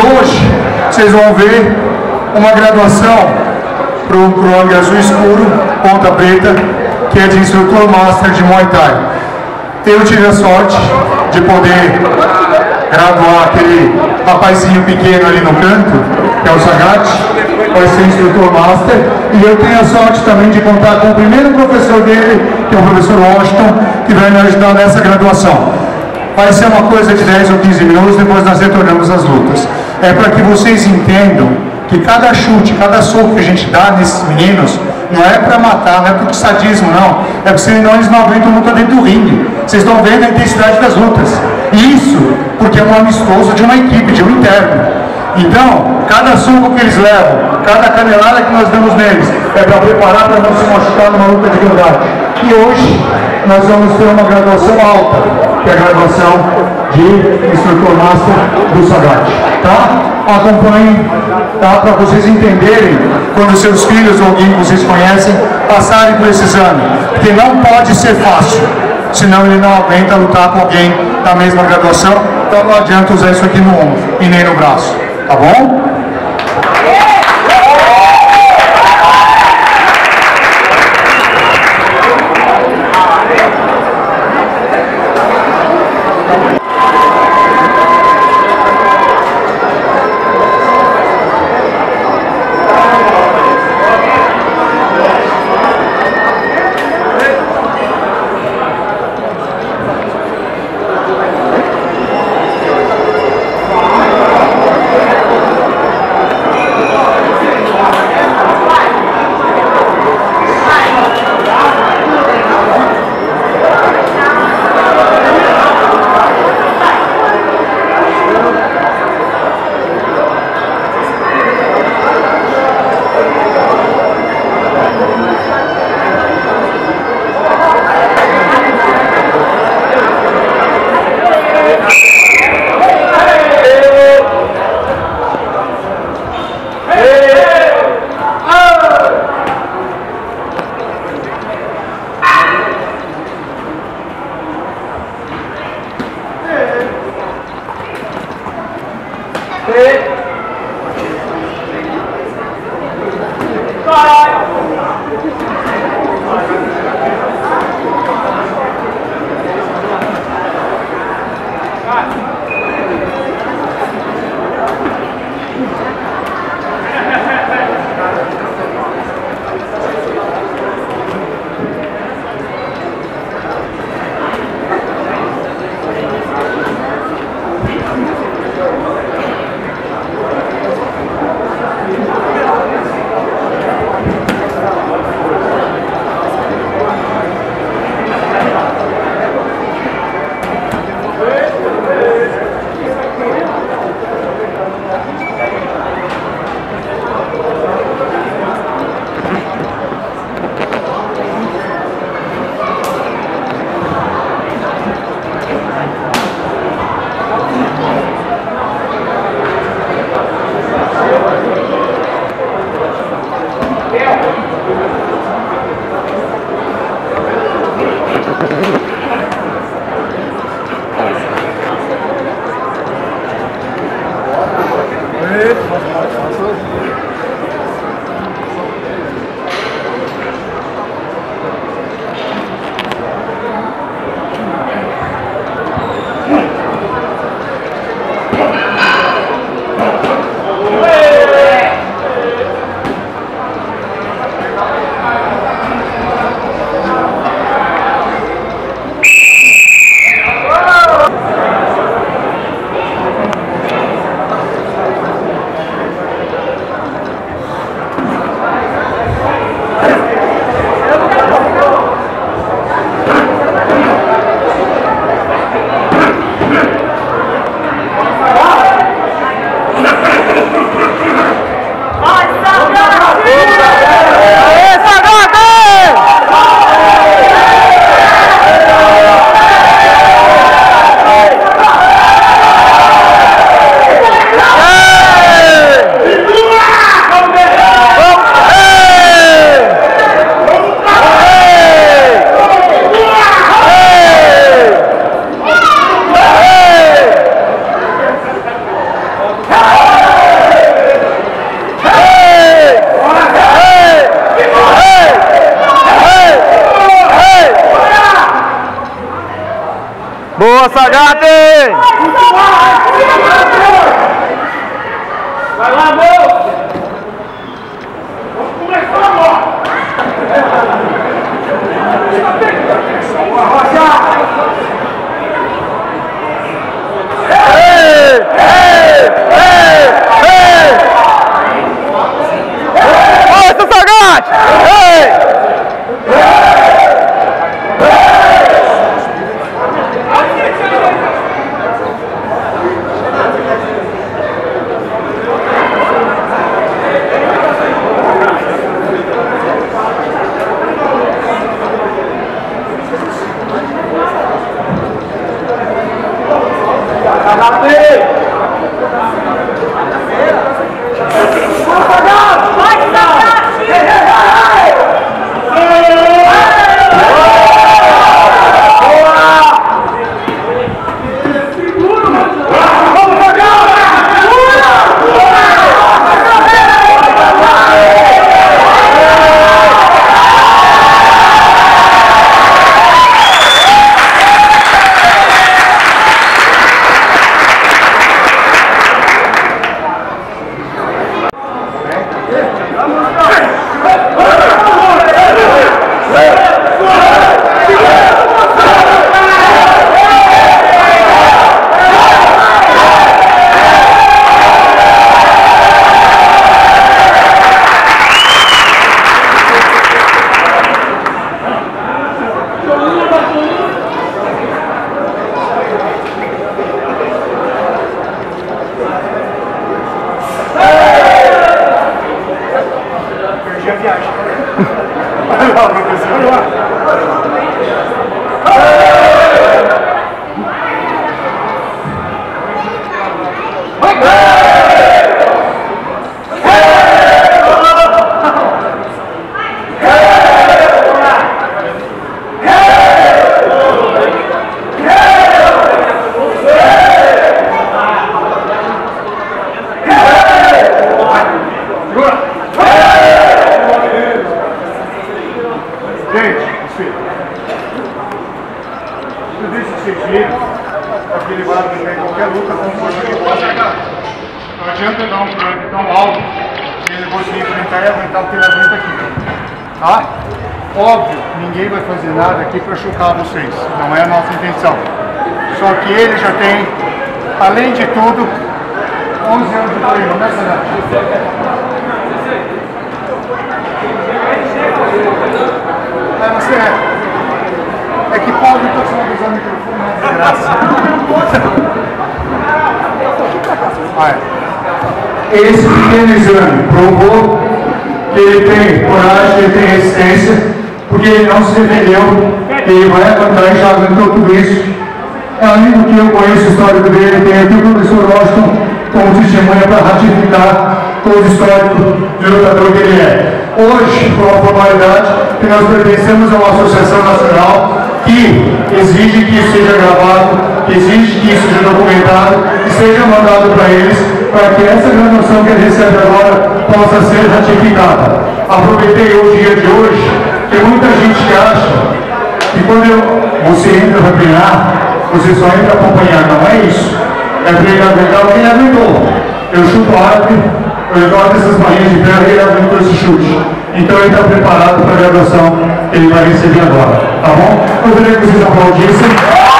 Hoje vocês vão ver uma graduação para o ângulo azul escuro, ponta preta, que é de instrutor master de Muay Thai. Eu tive a sorte de poder graduar aquele rapazinho pequeno ali no canto, que é o Sagat, vai ser instrutor master, e eu tenho a sorte também de contar com o primeiro professor dele, que é o professor Washington, que vai me ajudar nessa graduação. Vai ser uma coisa de 10 ou 15 minutos, depois nós retornamos às lutas. É para que vocês entendam que cada chute, cada soco que a gente dá nesses meninos, não é para matar, não é por sadismo, não. É porque senão eles não aguentam luta dentro do ringue. Vocês estão vendo a intensidade das lutas. Isso porque é um amistoso de uma equipe, de um interno. Então, cada soco que eles levam, cada canelada que nós damos neles, é para preparar para não se machucar numa luta de verdade. E hoje, nós vamos ter uma graduação alta, que é a graduação de instrutor master do Sagat. Tá? Acompanhem, tá? Para vocês entenderem, quando seus filhos ou alguém que vocês conhecem, passarem por esse exame. Porque não pode ser fácil, senão ele não aguenta lutar com alguém da mesma graduação, então não adianta usar isso aqui no ombro e nem no braço. Tá bom? से Boa, Sagate! Vai lá, amor! Óbvio, ninguém vai fazer nada aqui para chocar vocês. Não é a nossa intenção. Só que ele já tem, além de tudo, 11 anos de treino, né, Renato? É, você é. É que pode usando o microfone, mas é graça. Esse pequeno exame provou que ele tem coragem, que ele tem resistência, porque ele não se defendeu, que ele vai e já aguentou tudo isso. É um amigo que eu conheço o histórico dele, tem aqui o professor Washington como testemunha para ratificar todo o histórico de lutador que ele é. Hoje, por uma formalidade, que nós pertencemos a uma associação nacional que exige que isso seja gravado, que exige que isso seja documentado e seja mandado para eles, para que essa graduação que ele recebe agora possa ser ratificada. Aproveitei o dia de hoje, que muita gente acha que quando você entra para treinar, você só entra acompanhar, não é isso. É para ele aguentar o que ele aguentou. Eu chuto árabe, eu jogo essas barrinhas de ferro e ele aguentou esse chute. Então ele está preparado para a graduação que ele vai receber agora. Tá bom? Eu queria que vocês aplaudissem.